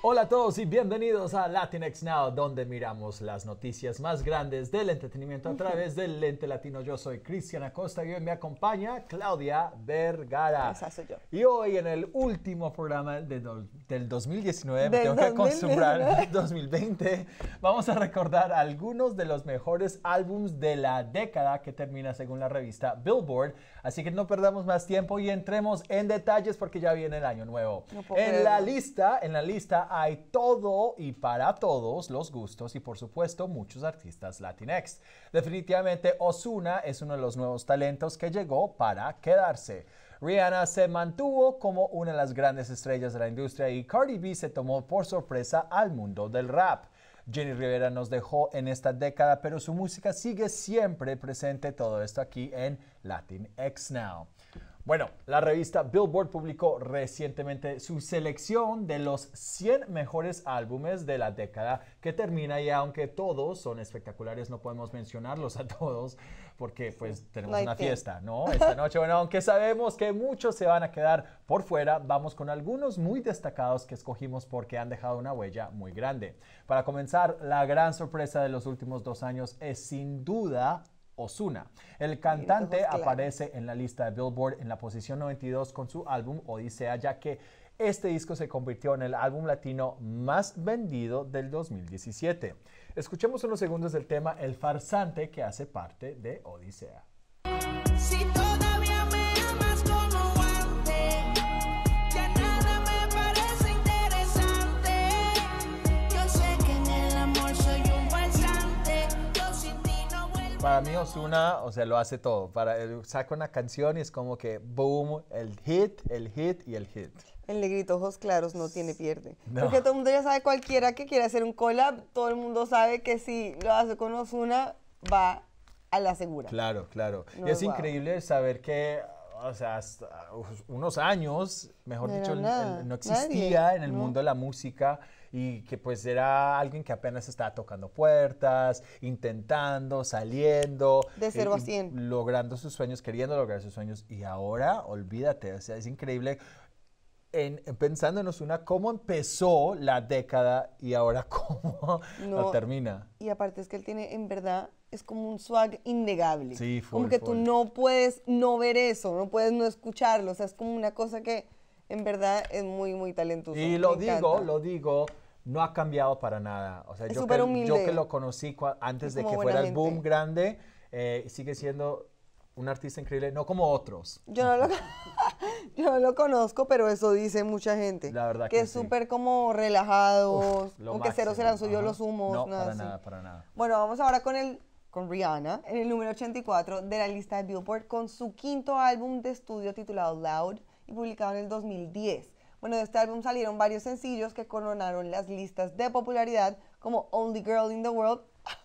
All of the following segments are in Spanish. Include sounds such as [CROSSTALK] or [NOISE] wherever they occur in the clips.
Hola a todos y bienvenidos a Latinx Now, donde miramos las noticias más grandes del entretenimiento a través del lente latino. Yo soy Cristian Acosta y hoy me acompaña Claudia Vergara. Esa soy yo. Y hoy en el último programa de do- del 2019, me tengo que 2019. acostumbrar, 2020, vamos a recordar algunos de los mejores álbums de la década que termina según la revista Billboard. Así que no perdamos más tiempo y entremos en detalles porque ya viene el año nuevo. No en la lista, en la lista hay todo y para todos los gustos y por supuesto muchos artistas Latinx. Definitivamente Osuna es uno de los nuevos talentos que llegó para quedarse. Rihanna se mantuvo como una de las grandes estrellas de la industria y Cardi B se tomó por sorpresa al mundo del rap. Jenny Rivera nos dejó en esta década, pero su música sigue siempre presente. Todo esto aquí en Latin X Now. Bueno, la revista Billboard publicó recientemente su selección de los 100 mejores álbumes de la década que termina y aunque todos son espectaculares, no podemos mencionarlos a todos porque pues tenemos una fiesta, ¿no? Esta noche, bueno, aunque sabemos que muchos se van a quedar por fuera, vamos con algunos muy destacados que escogimos porque han dejado una huella muy grande. Para comenzar, la gran sorpresa de los últimos dos años es sin duda Osuna. El cantante aparece en la lista de Billboard en la posición 92 con su álbum Odisea, ya que este disco se convirtió en el álbum latino más vendido del 2017. Escuchemos unos segundos del tema El farsante que hace parte de Odisea. Para mí Osuna, o sea, lo hace todo. Para, él saca una canción y es como que boom, el hit, el hit y el hit. El negrito ojos claros no tiene pierde. No. Porque todo el mundo ya sabe, cualquiera que quiera hacer un collab, todo el mundo sabe que si lo hace con Osuna, va a la segura. Claro, claro. No, y es increíble saber que, o sea, hasta unos años, mejor dicho, nada, no nadie, existía en el no. mundo de la música y que pues era alguien que apenas estaba tocando puertas, intentando, saliendo. De a cien. Logrando sus sueños, queriendo lograr sus sueños. Y ahora, olvídate, o sea, es increíble. En, en pensando en Osuna, cómo empezó la década y ahora [LAUGHS] cómo No. la termina. Y aparte es que él tiene, en verdad, es como un swag innegable. Sí, full, Como que tú full. no puedes no ver eso, no puedes no escucharlo. O sea, es como una cosa que, en verdad, es muy, muy talentoso. Y Me lo digo, encanta. lo digo, no ha cambiado para nada. O sea, Es yo que, humilde. yo que lo conocí antes de que fuera el boom grande, eh, sigue siendo un artista increíble, no como otros. Yo no, lo, [LAUGHS] [LAUGHS] yo no lo conozco, pero eso dice mucha gente. La verdad que, que es sí. súper como relajado, Uf, aunque cero se lanzó yo los humos, No, nada para así. nada, para nada. Bueno, vamos ahora con el con Rihanna en el número 84 de la lista de Billboard con su quinto álbum de estudio titulado Loud y publicado en el 2010. Bueno, de este álbum salieron varios sencillos que coronaron las listas de popularidad como Only Girl in the World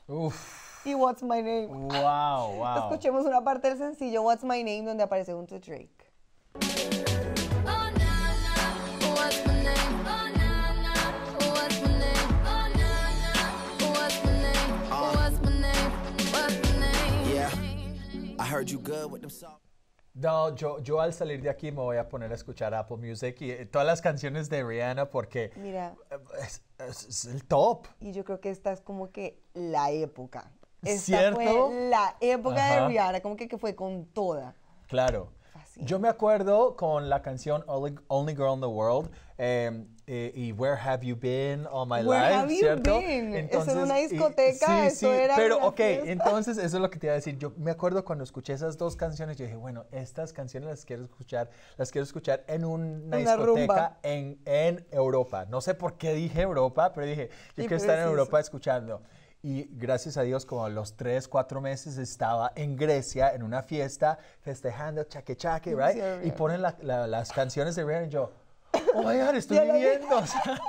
Uf, y What's My Name. wow, wow. [LAUGHS] Escuchemos una parte del sencillo What's My Name donde aparece junto a Drake. No, yo, yo al salir de aquí me voy a poner a escuchar Apple Music y eh, todas las canciones de Rihanna porque Mira. eh, es, es- es el top. Y yo creo que esta es como que la época. Esta ¿Cierto? fue la época Ajá. de Rihanna, como que, que fue con toda. Claro. Fascinante. Yo me acuerdo con la canción Only, Only Girl in the World eh, eh, y Where Have You Been All My Where Life, have you ¿cierto? been? Eso en una y- discoteca, eso era Pero ok, fiesta. entonces eso es lo que te iba a decir. Yo me acuerdo cuando escuché esas dos canciones, yo dije, bueno, estas canciones las quiero escuchar, las quiero escuchar en una, Una discoteca en, en Europa. No sé por qué dije Europa, pero dije, yo Sí, quiero estar en preciso. Europa escuchando. Y gracias a Dios, como a los tres, cuatro meses estaba en Grecia en una fiesta festejando chaque chaque, Sí, right? Rihanna. y ponen la- la- las canciones de Rihanna y yo, oh my God, estoy viviendo. O sea,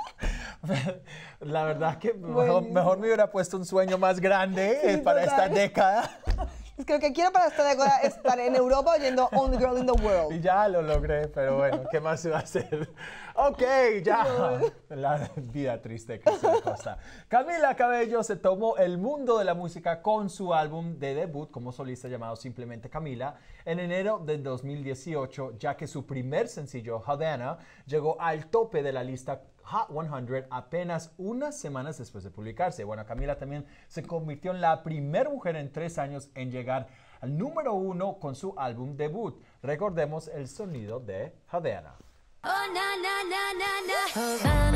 [LAUGHS] la verdad que mejor, me hubiera puesto un sueño más grande Sí, para esta década. Es que lo que quiero para esta década es estar en Europa oyendo Only Girl in the Y World. ya lo logré, pero bueno, ¿qué más se va a hacer? Ok, ya. [LAUGHS] La vida triste que se Costa. Camila Cabello se tomó el mundo de la música con su álbum de debut como solista llamado simplemente Camila. en enero del 2018, ya que su primer sencillo, Havana, llegó al tope de la lista Hot 100 apenas unas semanas después de publicarse. Bueno, Camila también se convirtió en la primera mujer en tres años en llegar al número uno con su álbum debut. Recordemos el sonido de Havana. Oh na na na. [LAUGHS]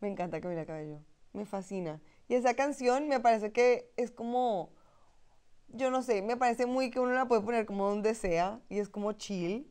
Me encanta Camila Cabello. Me fascina. Y esa canción me parece que es como. Yo no sé, me parece muy que uno la puede poner como donde sea y es como chill.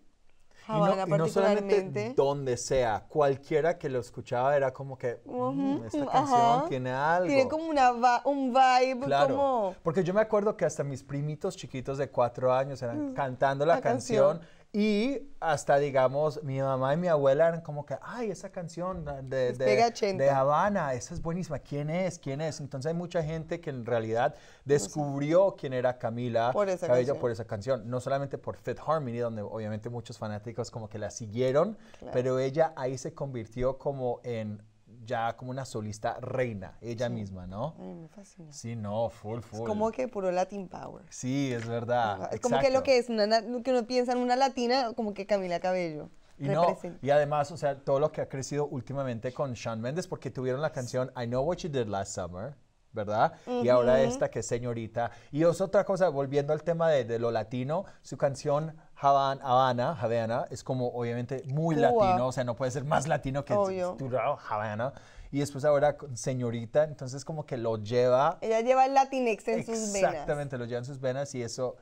Y no, Havana y no solamente donde sea, cualquiera que lo escuchaba era como que, "Mm, esta Ajá. canción tiene algo. Tiene como una un vibe Claro, como. porque yo me acuerdo que hasta mis primitos chiquitos de cuatro años eran cantando la, Mm, la canción, canción. Y hasta, digamos, mi mamá y mi abuela eran como que, ay, esa canción de, de, Despega 80. de Habana, esa es buenísima, ¿quién es? ¿Quién es? Entonces hay mucha gente que en realidad descubrió quién era Camila Por Cabello canción. por esa canción, no solamente por Fifth Harmony, donde obviamente muchos fanáticos como que la siguieron, pero ella ahí se convirtió como en ya como una solista reina, ella misma, ¿no? Ay, me fascina. Sí, no, full, full. Es como que puro Latin Power. Sí, es verdad. es como que lo que es una, na- que uno piensa en una latina, como que Camila Cabello. Y, no, y además, o sea, todo lo que ha crecido últimamente con Shawn Mendes, porque tuvieron la canción I Know What You Did Last Summer, ¿verdad? Y ahora esta que es Señorita. Y es otra cosa, volviendo al tema de, de lo latino, su canción Havan- Havana, Havana, es como obviamente muy Cuba. latino, o sea, no puede ser más latino que Obvio. tu- Havana. Y después ahora con Señorita, entonces como que lo lleva Ella lleva el Latinex en sus venas. Exactamente, lo lleva en sus venas y eso,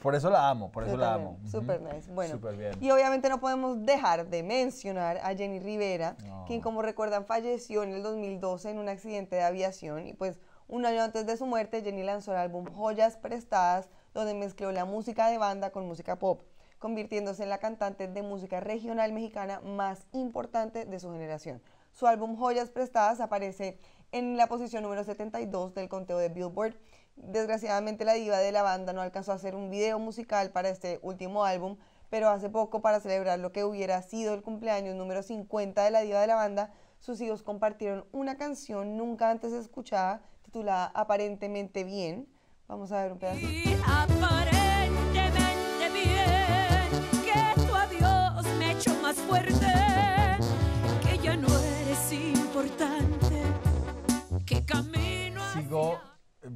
por eso la amo, por eso Yo la también. amo. Súper Ujú. nice. Bueno, Súper bien. y obviamente no podemos dejar de mencionar a Jenny Rivera, No. quien como recuerdan falleció en el 2012 en un accidente de aviación y pues un año antes de su muerte Jenny lanzó el álbum Joyas Prestadas, donde mezcló la música de banda con música pop, convirtiéndose en la cantante de música regional mexicana más importante de su generación. Su álbum Joyas Prestadas aparece en la posición número 72 del conteo de Billboard. Desgraciadamente la diva de la banda no alcanzó a hacer un video musical para este último álbum, pero hace poco para celebrar lo que hubiera sido el cumpleaños número 50 de la diva de la banda, sus hijos compartieron una canción nunca antes escuchada titulada Aparentemente Bien. Vamos a ver un pedacito. Camino Sigo,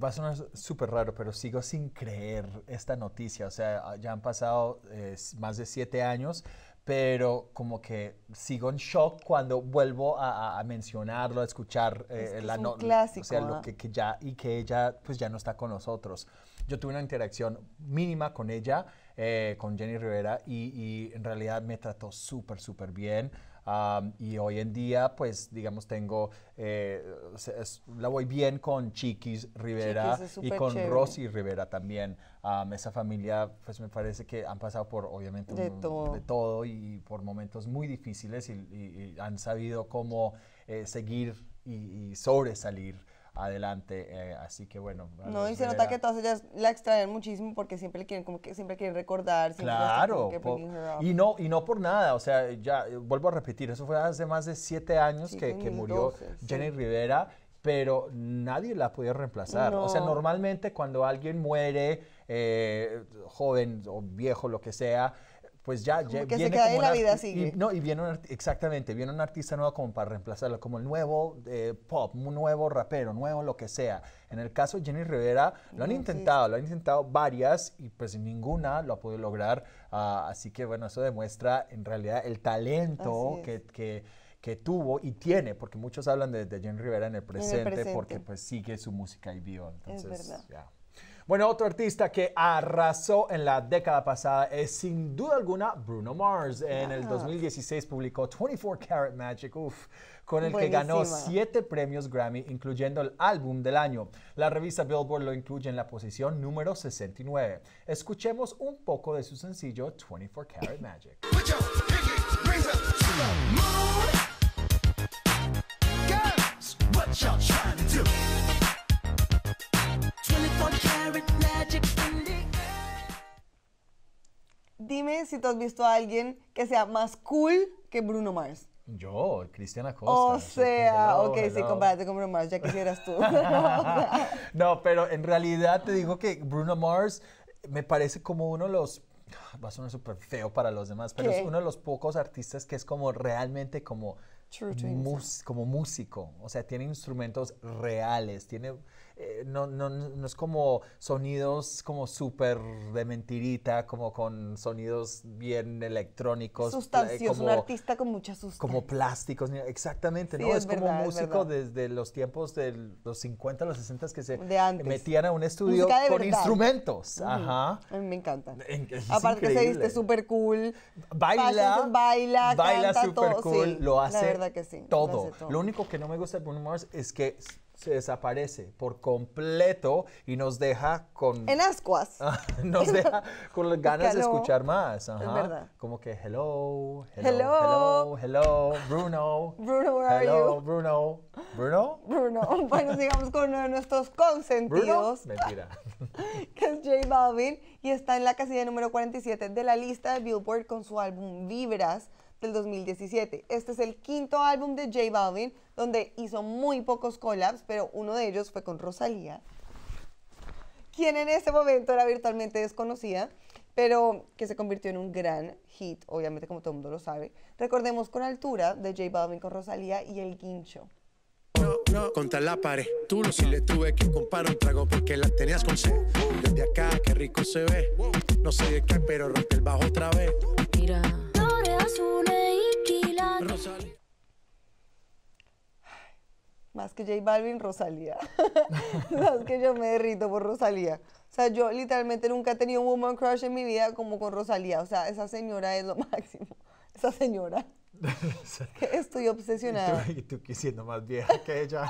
va a sonar súper raro, pero sigo sin creer esta noticia. O sea, ya han pasado eh, más de siete años, pero como que sigo en shock cuando vuelvo a, a- a mencionarlo, a escuchar eh, Es que es la un no- O clásico, sea, lo ¿ah? que, que ya, y que ella pues ya no está con nosotros. Yo tuve una interacción mínima con ella, eh, con Jenny Rivera, y, y en realidad me trató súper, súper bien. Am, y hoy en día, pues, digamos, tengo, eh, es- la voy bien con Chiquis Rivera Chiquis y con chévere. Rosy Rivera también. Am, esa familia, pues, me parece que han pasado por, obviamente, De un- todo. de todo y por momentos muy difíciles y, y- y han sabido cómo eh, seguir y, y sobresalir adelante. eh, así que, bueno. No, y se nota que todas ellas la extraen muchísimo porque siempre le quieren, como que siempre quieren recordar, siempre Claro, y no, y no por nada, o sea, ya eh, vuelvo a repetir, eso fue hace más de siete años Sí, que, que murió 2012, sí. Jenny Rivera, pero nadie la podía reemplazar. O sea, No. normalmente cuando alguien muere, eh, joven o viejo, lo que sea, pues ya, ya que se viene queda como la vida sigue. y- no, y viene un exactamente, viene un artista nuevo como para reemplazarlo, como el nuevo eh, pop, un nuevo rapero, nuevo lo que sea. En el caso de Jenny Rivera, lo han No intentado, lo han intentado varias y pues ninguna lo ha podido lograr. Ah, así que bueno, eso demuestra en realidad el talento es. que, que, que tuvo y tiene, porque muchos hablan de, de Jenny Rivera en el presente, presente. porque pues sigue su música y vivo. Entonces, verdad. ya. Bueno, otro artista que arrasó en la década pasada es sin duda alguna Bruno Mars. En el 2016 publicó 24 Karat Magic, uf, con el que ganó siete premios Grammy, incluyendo el álbum del año. La revista Billboard lo incluye en la posición número 69. Escuchemos un poco de su sencillo 24 Karat Magic. Girls, what y'all trying to do? Dime si tú has visto a alguien que sea más cool que Bruno Mars. Yo, Cristian Acosta. O sí, sea, hello, ok, sí, hello. compárate con Bruno Mars, ya quisieras tú. [LAUGHS] No, pero en realidad te digo que Bruno Mars me parece como uno de los. Va a sonar súper feo para los demás, pero ¿Qué? es uno de los pocos artistas que es como realmente como, True como músico. O sea, tiene instrumentos reales, tiene. Eh, no, no, no es como sonidos como súper de mentirita, como con sonidos bien electrónicos. pla- Sustancioso, un como- artista con mucha sustancia. como plásticos, exactamente, Sí, ¿no? es Es, como es músico desde los tiempos de los 50, los 60 que se metían a un estudio con verdad. instrumentos. Ajá. A mí me encanta. En- Aparte que se viste súper cool. Baila, baila, baila súper cool, sí, lo la hace verdad que sí, lo todo. hace todo. Lo único que no me gusta de Bruno Mars es que se desaparece por completo y nos deja con En ascuas. [LAUGHS] Nos deja con las ganas de escuchar más. Ajá. verdad. Como que hello, hello, Hello. hello, hello, Bruno. Bruno, where are hello, you? Bruno. Bruno. Bruno. [LAUGHS] Bueno, sigamos con uno de nuestros Bruno. consentidos, Mentira. [LAUGHS] que es J Balvin, y está en la casilla número 47 de la lista de Billboard con su álbum Vibras del 2017. Este es el quinto álbum de J Balvin, donde hizo muy pocos collabs, pero uno de ellos fue con Rosalía, quien en ese momento era virtualmente desconocida, pero que se convirtió en un gran hit, obviamente como todo el mundo lo sabe. Recordemos con altura de J Balvin con Rosalía y El Guincho. No, no, contra la pared. Tú no si le tuve que comprar un trago porque la tenías con sed. Desde acá, qué rico se ve. No sé de qué, pero rompe el bajo otra vez. Mira, flores azules. Rosalía. Más que J Balvin, Rosalía. [LAUGHS] Más que yo me derrito por Rosalía. O sea, yo literalmente nunca he tenido un woman crush en mi vida como con Rosalía. O sea, esa señora es lo [LAUGHS] máximo. Esa señora. [LAUGHS] Estoy obsesionada. y tú que siendo más vieja que ella.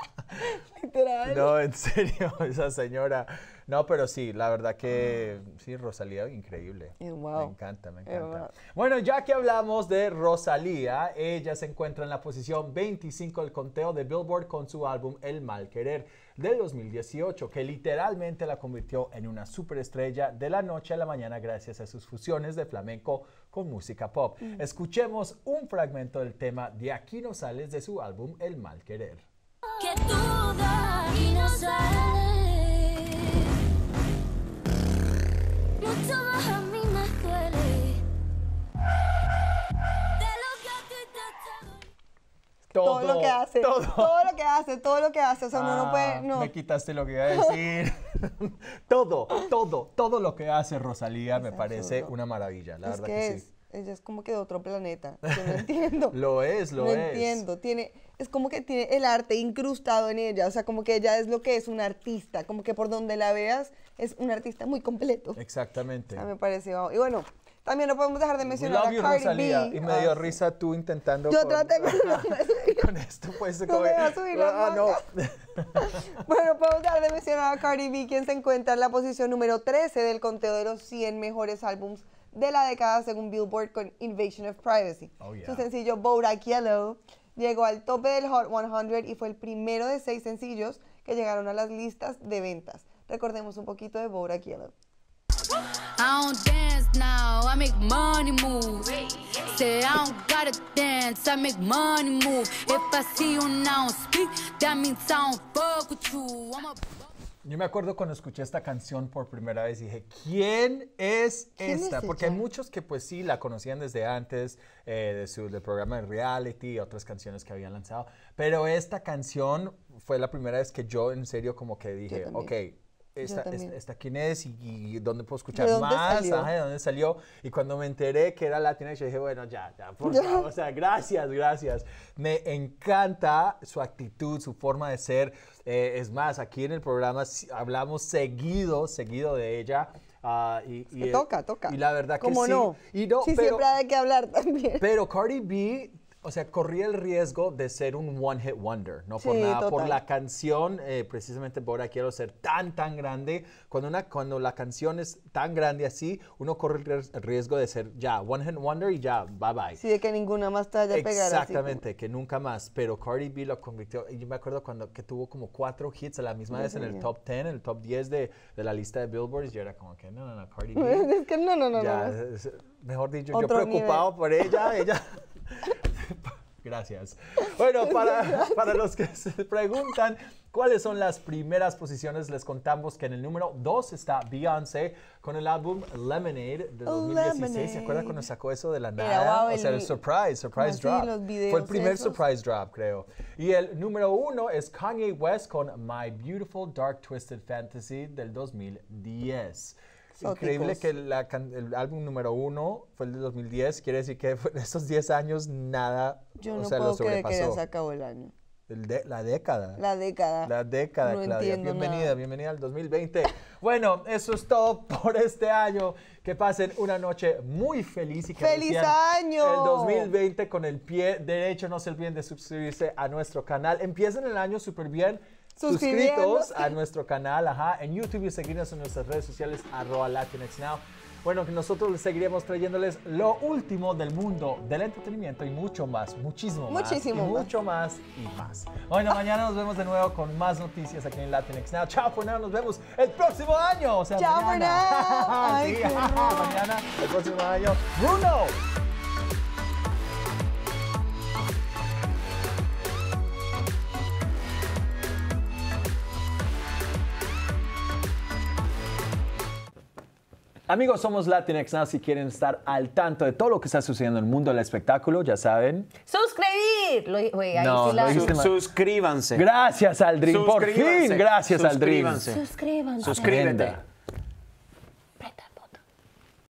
No, en serio, [LAUGHS] esa señora. No, pero sí, la verdad que sí, Rosalía, increíble. Eh, wow. Me encanta, me Eh, encanta. wow. Bueno, ya que hablamos de Rosalía, ella se encuentra en la posición 25 del conteo de Billboard con su álbum El Mal Querer del 2018, que literalmente la convirtió en una superestrella de la noche a la mañana gracias a sus fusiones de flamenco con música pop. Mm. Escuchemos un fragmento del tema De aquí no sales de su álbum El Mal Querer. No. Mucho más a mí me duele. Todo, lo que hace. todo. Todo. lo que hace, todo lo que hace. O sea, uno no Ah, puede. No. Me quitaste lo que iba a decir. [LAUGHS] todo, todo, todo lo que hace Rosalía me parece una maravilla, la es verdad que, que, es. Ella es como que de otro planeta. Yo no [LAUGHS] entiendo. Lo es, lo no es. entiendo. Tiene, es como que tiene el arte incrustado en ella. O sea, como que ella es lo que es un artista. Como que por donde la veas es un artista muy completo. Exactamente. A mí me pareció. Y bueno, también no podemos dejar de mencionar a Cardi Rosalía. B. Y me dio Ah, risa tú intentando. Yo con- traté, pero no me con [LAUGHS] esto, pues. No como- me deja subir las Ah, no. [LAUGHS] Bueno, podemos dejar de mencionar a Cardi B, quien se encuentra en la posición número 13 del conteo de los 100 mejores álbums de la década según Billboard con Invasion of Privacy. Oh, yeah. Su sencillo Bodak Yellow llegó al tope del Hot 100 y fue el primero de seis sencillos que llegaron a las listas de ventas. Recordemos un poquito de Bodak Yellow. I don't dance now, I make money move. Say I don't gotta dance, I make money move. If I see you now speak, that means I don't fuck with you. I'm a Yo me acuerdo cuando escuché esta canción por primera vez, dije, ¿quién es ¿Quién esta? es Porque hay muchos que pues sí la conocían desde antes eh, de su del programa de reality y otras canciones que habían lanzado, pero esta canción fue la primera vez que yo en serio como que dije, ok, esta, es- también. esta quién es y, y dónde puedo escuchar ¿De dónde más, salió? Ajá, de dónde salió. Y cuando me enteré que era latina, yo dije, bueno, ya, ya, por [LAUGHS] favor, o sea, gracias, gracias. Me encanta su actitud, su forma de ser. Eh, es más, aquí en el programa hablamos seguido, seguido de ella. ah, y, y, Que eh, toca, toca. Y la verdad que ¿Cómo sí. no? Y no, sí, pero, siempre hay que hablar también. pero Cardi B o sea, corría el riesgo de ser un one hit wonder, no por Sí, nada, por total. la canción, eh, precisamente por ahora quiero ser tan, tan grande. Cuando, una, cuando la canción es tan grande así, uno corre el ries- el riesgo de ser ya one hit wonder y ya, bye bye. Sí, de que ninguna más te vaya a pegar. así Exactamente, que nunca más. Pero Cardi B lo convirtió. Y yo me acuerdo cuando que tuvo como cuatro hits a la misma vez en el top 10, en el top 10 de, de la lista de Billboard. Y yo era como que, no, no, no, Cardi B. [LAUGHS] Es que no, no, no, ya, no. es- mejor dicho, Otro yo preocupado por ella, ella. [LAUGHS] Gracias. Bueno, [LAUGHS] para, para los que se preguntan cuáles son las primeras posiciones, les contamos que en el número 2 está Beyoncé con el álbum Lemonade de 2016. ¿Se acuerdan cuando sacó eso de la nada? wow, o sea, el surprise, surprise drop. Fue el primer esos. surprise drop, creo. Y el número 1 es Kanye West con My Beautiful Dark Twisted Fantasy del 2010. Increíble que la el álbum número uno fue el de 2010, quiere decir que [LAUGHS] en estos 10 años nada, Yo o no sea, lo puedo creer que ya se acabó el año. El de- la década. La década. La década, No Claudia. Bienvenida, nada. bienvenida al 2020. Bueno, eso es todo por este año. Que pasen una noche muy feliz y que ¡Feliz año! El 2020 con el pie derecho. No se olviden de suscribirse a nuestro canal. Empiecen el año súper bien. Suscritos a nuestro canal, ajá, en YouTube y seguirnos en nuestras redes sociales, arroba Latinx Now. Bueno, que nosotros les seguiremos trayéndoles lo último del mundo del entretenimiento y mucho más, muchísimo más. Muchísimo y más. mucho más y más. Bueno, mañana nos vemos de nuevo con más noticias aquí en Latinx Now. Chao, por now, nos vemos el próximo año. O sea, Chao, mañana. now. [LAUGHS] Ay, Sí, qué mañana, el próximo año. Bruno. Amigos, somos Latinx Now. Si quieren estar al tanto de todo lo que está sucediendo en el mundo del espectáculo, ya saben. Suscribir. Lo, güey, ahí No, sí la- lo. Suscríbanse. Gracias, Aldrin. Por fin, gracias, Aldrin. Suscríbanse. Suscríbanse. Suscríbete.